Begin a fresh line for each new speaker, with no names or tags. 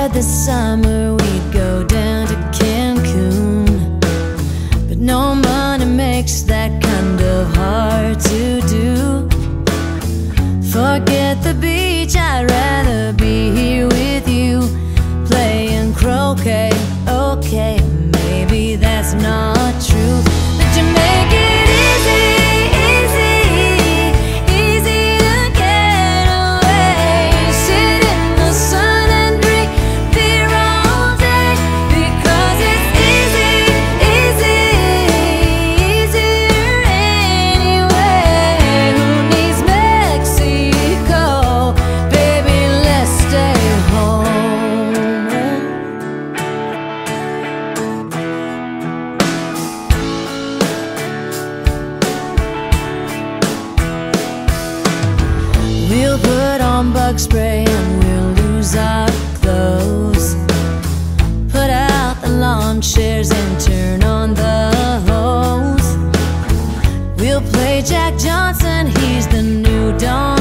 said this summer we'd go down to Cancun. But no money makes that kind of hard to do. Forget the beach, I'd rather be here with you. Playing croquet, okay, maybe that's not true. Bug spray and we'll lose our clothes. Put out the lawn chairs and turn on the hose. We'll play Jack Johnson, he's the new Don